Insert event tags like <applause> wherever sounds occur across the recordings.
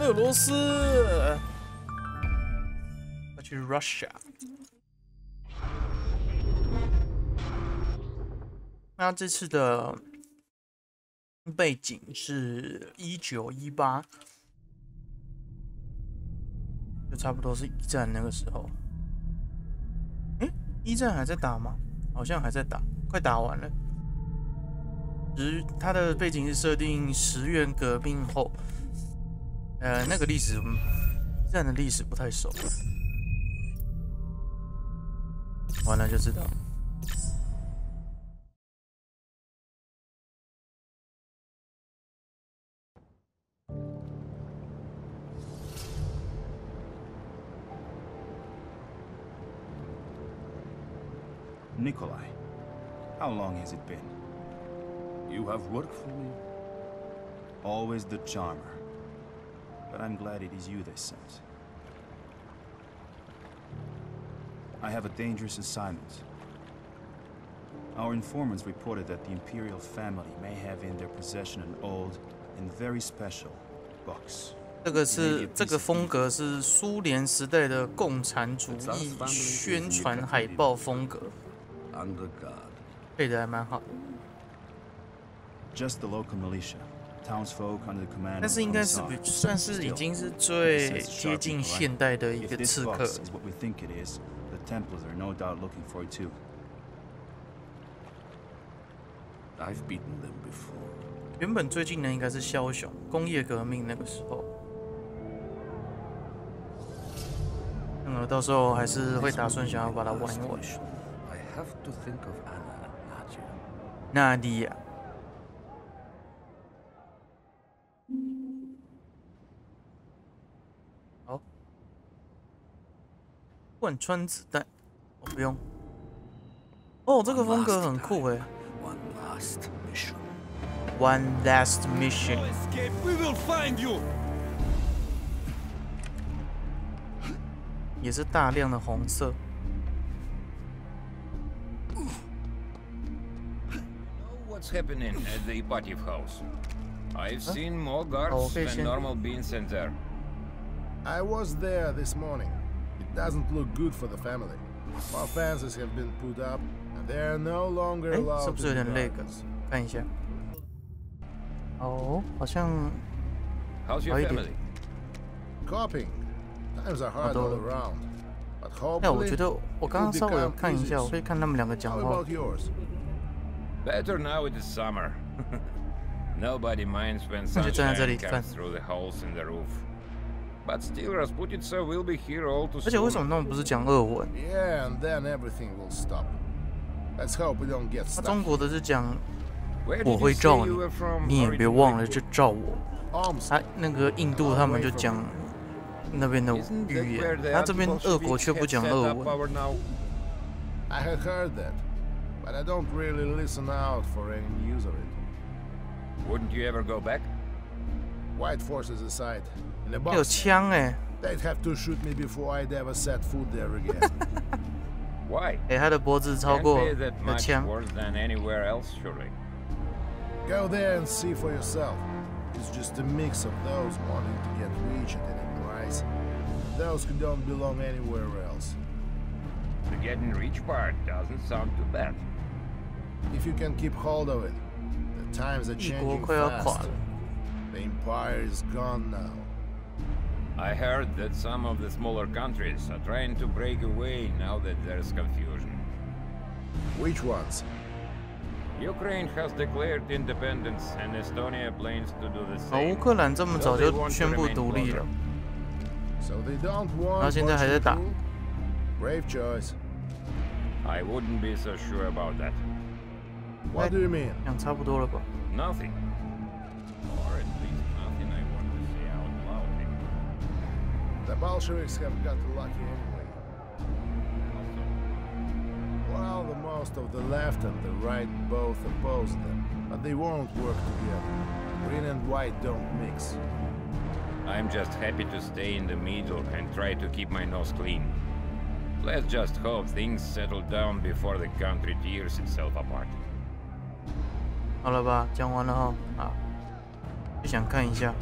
俄罗斯，要去 Russia。那这次的背景是一九一八，差不多是一战那个时候。哎，一战还在打吗？好像还在打，快打完了。十，它的背景是设定十月革命后。呃，那个历史，一战的历史不太熟，完了就知道。Nikolai, how long has it been? You have worked for me? Always the charmer. But I'm glad it is you they sent. I have a dangerous assignment. Our informants reported that the Imperial family may have in their possession an old and very special box. 这个是这个风格是苏联时代的共产主义宣传海报风格， 配的还蛮好的。Just the local militia. 但是应该是比算是已经是最接近现代的一个刺客。原本最近的应该是枭雄，工业革命那个时候。那么到时候还是会打算想要把它玩一玩。纳迪亚。贯穿子弹，我不用。哦，这个风格很酷哎。One last mission. We will find you. 也是大量的红色。 What's happening at the Ipativ house? I've seen more guards than normal beings in there. I was there this morning. doesn't look good for the family. More fences have been put up, and they are no longer allowed to gardens. 看一下。哦，好像 How's your family? Coping. Times are hard all around. But 哎，我觉得我刚刚稍微有看一下，我可以看他们两个讲话。 Better now it is summer. <laughs> Nobody minds when sunshine comes through the holes in the roof. But still, Rasputitsa will be here all to 而且为什么他们不是讲俄文？Yeah, and then everything will stop. Let's hope we don't get 他中国的是讲我会照你，你也别忘了就照我。他那个印度他们就讲那边的语言，他这边俄国却不讲俄文。I have heard that, but I don't really listen out for any news of it. Wouldn't you ever go back? White forces aside, 有枪哎！They'd have to shoot me before I'd ever set foot there again. <laughs> Why? 哎，他的脖子超过有枪。than anywhere else, surely. Go there and see for yourself. It's just a mix of those wanting to get rich at any price, those who don't belong anywhere else. The getting rich part doesn't sound too bad. If you can keep hold of it, the times are changing fast. The empire is gone now. I heard that some of the smaller countries are trying to break away now that there's confusion. Which ones? Ukraine has declared independence and Estonia plans to do the same. 乌克兰这么早就宣布独立了。So they don't want 他现在还在打。Brave choice. I wouldn't be so sure about that. What do you mean? 讲差不多了吧？Nothing. The Bolsheviks have got lucky anyway. Well, the most of the left and the right both oppose them, but they won't work together. Green and white don't mix. I'm just happy to stay in the middle and try to keep my nose clean. Let's just hope things settle down before the country tears itself apart. 好了吧，讲完了哈，啊，就想看一下。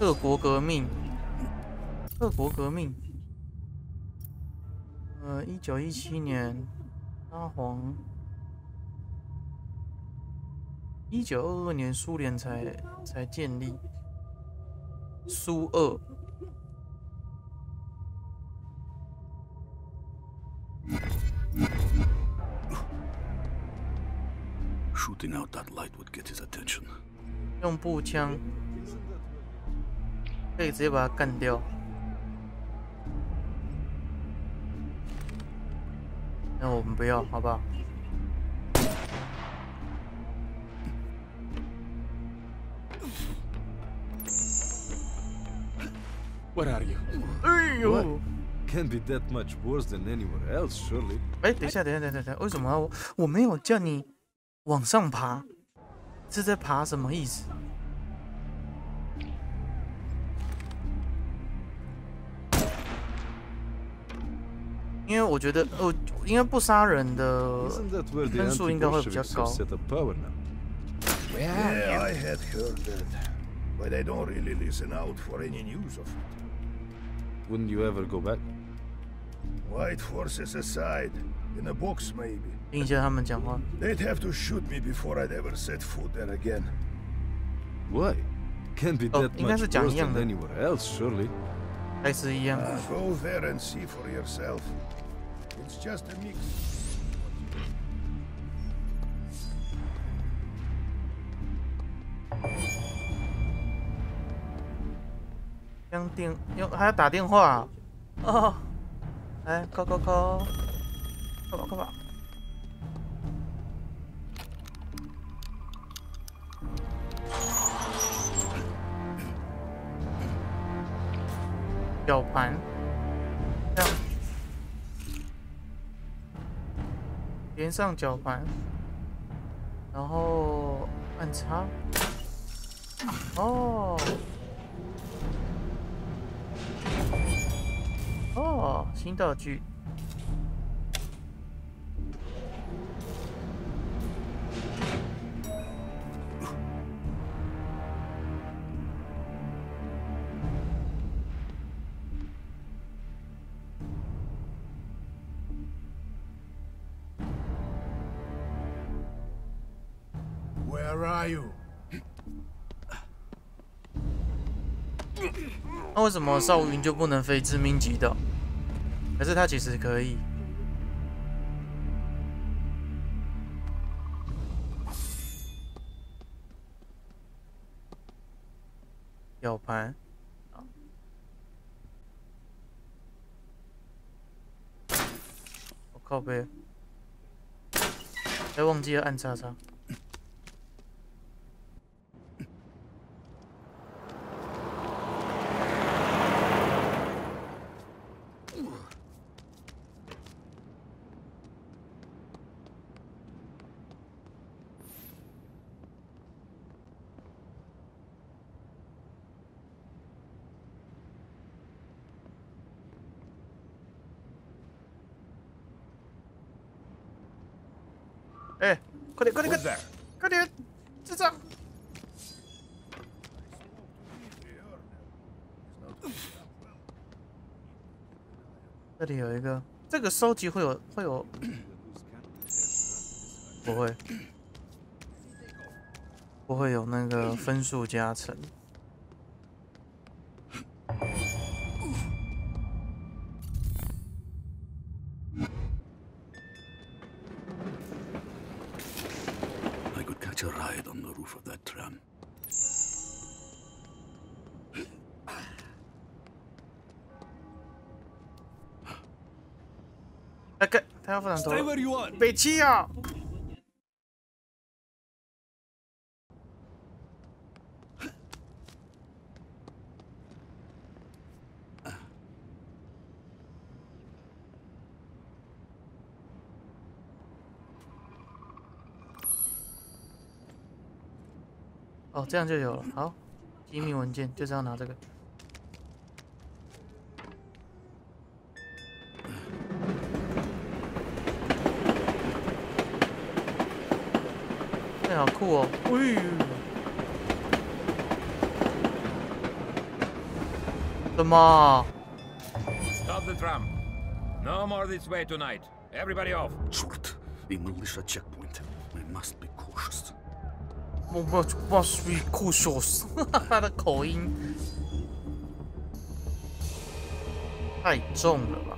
俄国革命，俄国革命，呃，一九一七年，沙皇，一九二二年苏联才才建立，苏俄。Shooting out that light would get his attention. 用步枪可以直接把它干掉。那我们不要，好不好？What are you? 哎呦！Can't be that much worse than anywhere else, surely. 哎，等一下，等一下，等一下，为什么我我没有叫你 往上爬？这在爬什么意思？因为我觉得，哦，应该不杀人的分数应该会比较高。Yeah, I had heard that, but I don't really listen out for any news of it. Wouldn't you ever go back? White forces aside, in a box maybe. 听一下他们讲话。They'd have to shoot me before I'd ever set foot there again. Why? Can't be that much worse than anywhere else, surely. 还是一样。Uh, go there and see for yourself. It's just a mix. 用电用还要打电话哦。来，call call call， 快吧快吧。绞盘，这样，连上绞盘，然后按叉，哦。哦，新道具。Are you？那为什么少云就不能飞致命级的？可是他其实可以。表盘。我靠背。还忘记了按叉叉。哎，快点，快点，快点，快点，智障！这里有一个，这个收集会有会有，不会，不会有那个分数加成。北七啊！哦，这样就有了。好，机密文件就是要拿这个。哎，好酷哦！喂，什么？Stop the drum! No more this way tonight. Everybody off. Short. A militia checkpoint. We must be cautious. Must must be cautious. <laughs> 他的口音太重了吧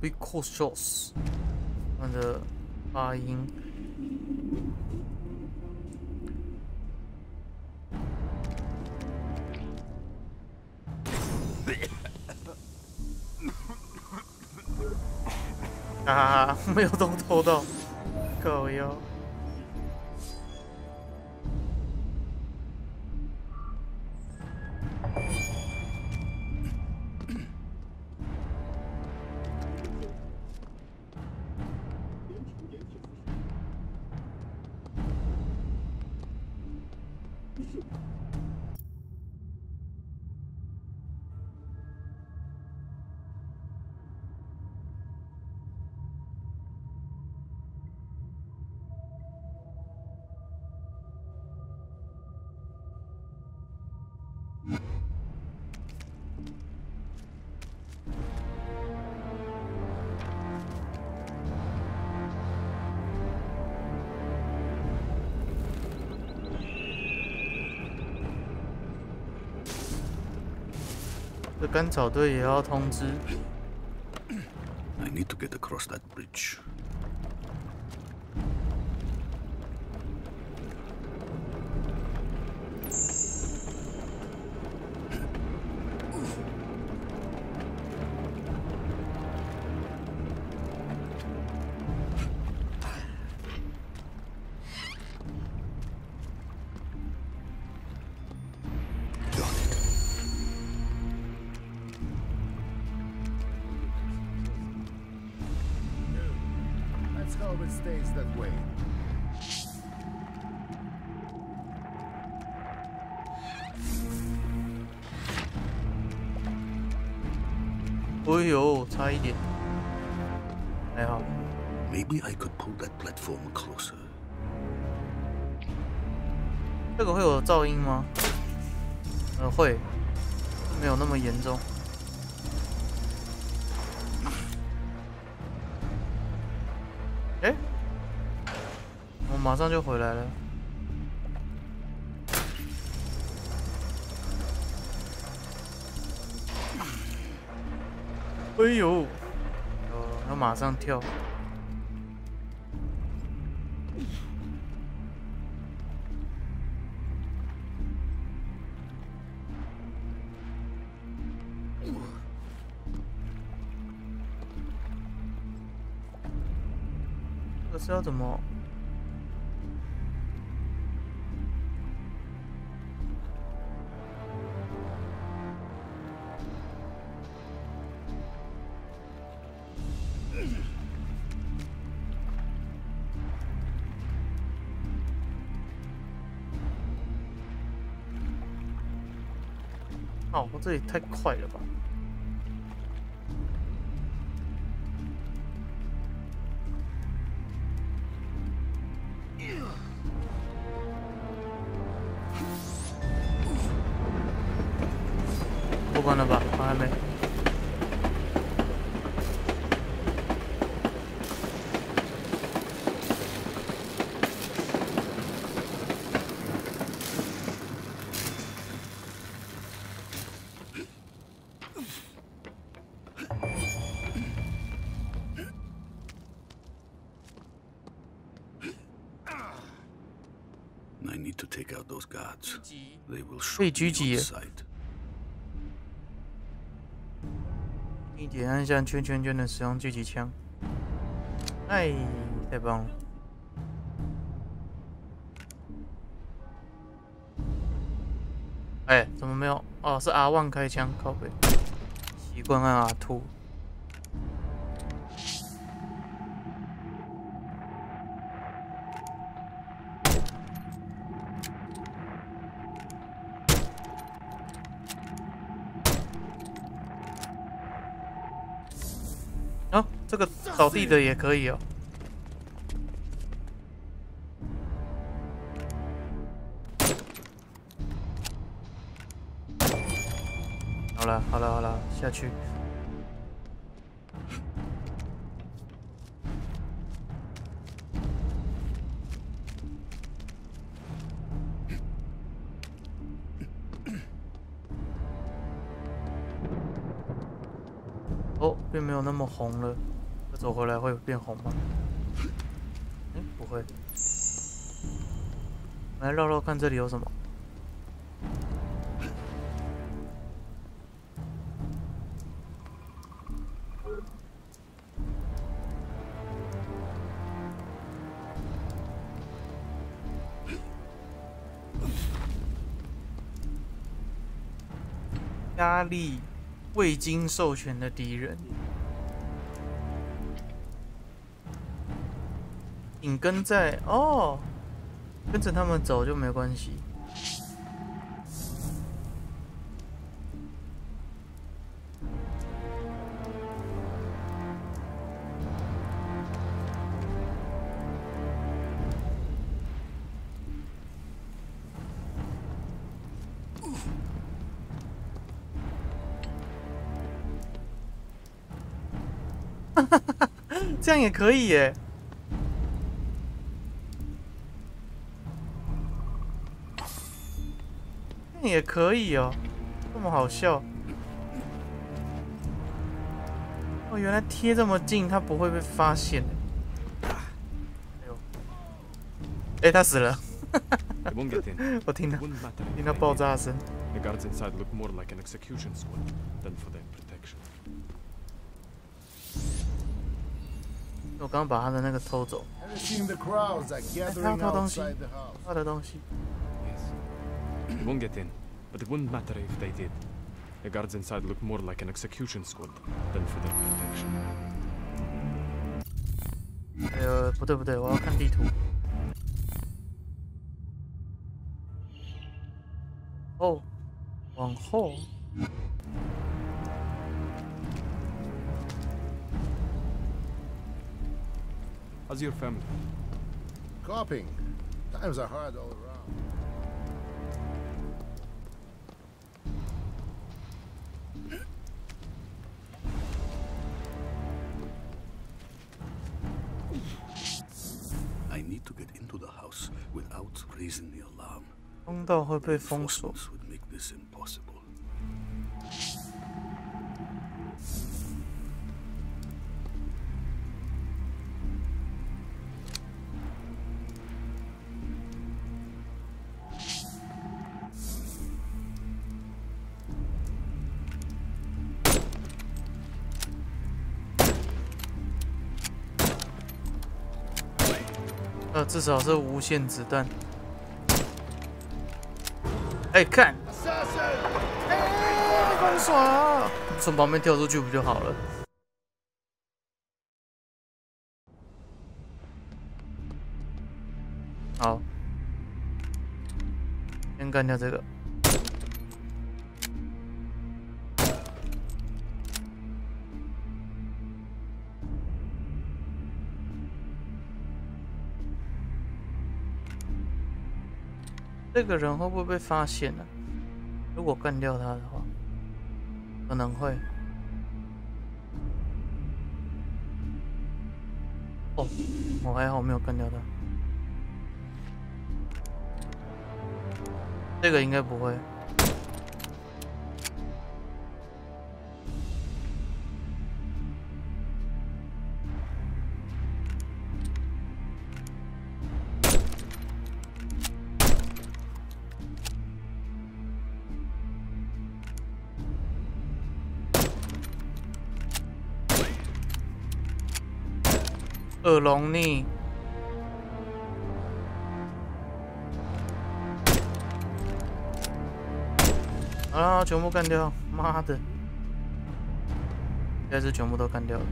must be cautious. 它的发音。<laughs> 啊，<laughs> 没有都偷到，狗哟。 这甘草队也要通知。I need to get across that bridge. 哎呦，差一点，还好。Maybe I could pull that platform closer. 这个会有噪音吗？呃，会，没有那么严重。哎，我 马上就回来了。哎呦！哦，要马上跳。这是要怎么？哦，这里太快了吧！被狙击了。一点按下圈圈就能使用狙击枪。哎，太棒了！哎，怎么没有？哦，是阿旺开枪，靠背。习惯按阿兔。这个扫地的也可以哦。好了，好了，好了，下去。变红吗？哎，不会。来绕绕看，这里有什么？压力未经授权的敌人，紧跟在哦，跟着他们走就没关系。这样也可以耶，<laughs> 可以哦，这么好笑。哦，原来贴这么近，他不会被发现。哎呦，哎，他死了。<laughs> 我听到，<laughs> 听到爆炸声。我刚把他的那个偷走。他要偷东西，他 <laughs> 的东西。They won't get in, but it wouldn't matter if they did. The guards inside look more like an execution squad than for their protection. 呃，不对不对，我要看地图。哦，往后。How's your family? Coping. Times are hard all around. 通道会被封锁。至少是无限子弹。哎，看，哎，好爽！从旁边跳出去不就好了？好，先干掉这个。这个人会不会被发现呢？如果干掉他的话，可能会。哦，我还好没有干掉他。这个应该不会。克隆呢？啊！全部干掉！妈的，应该是全部都干掉了。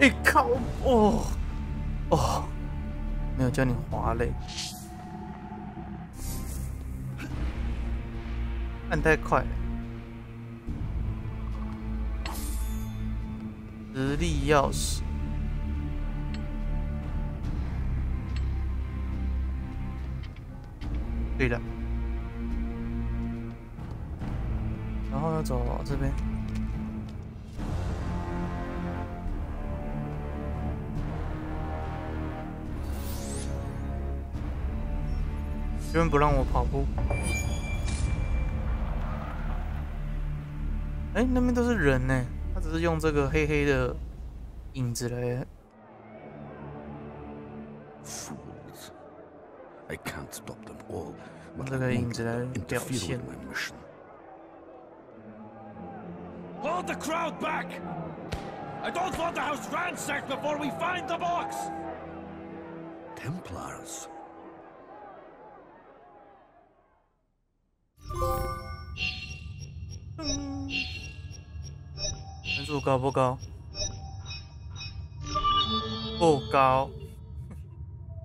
哎靠！哦哦。没有叫你滑嘞，按太快了，实力钥匙，对的，然后要走这边。居然不让我跑步！哎，那边都是人呢，他只是用这个黑黑的影子来。Fools! I can't stop them all. 用这个影子来表现。Hold the crowd back! I don't want the house ransacked before we find the box. Templars. 数高不高？不高。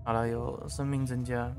好了，有生命增加。